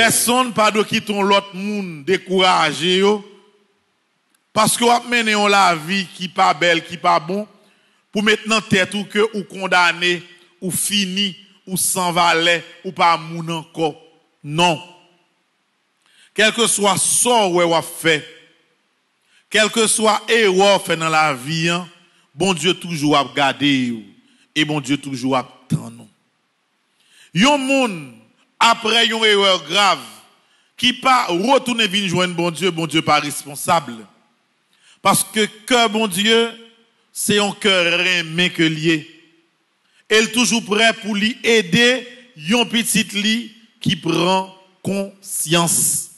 personne pas de qui ton l'autre monde découragé parce que vous mené la vie qui pas belle, qui pas bon pour maintenant tête ou que ou condamné ou fini ou sans valet ou pas moun encore. Non. Quel que soit ce que vous fait, quel que soit erreur fait dans la vie, hein, bon Dieu toujours a gardé et bon Dieu toujours a attendre. Yon moun après une erreur grave qui pas retourner venir joindre bon Dieu, bon Dieu pas responsable. Parce que cœur bon Dieu, c'est un cœur aimé que lié. Elle toujours prêt pour lui aider yon petit lit qui prend conscience.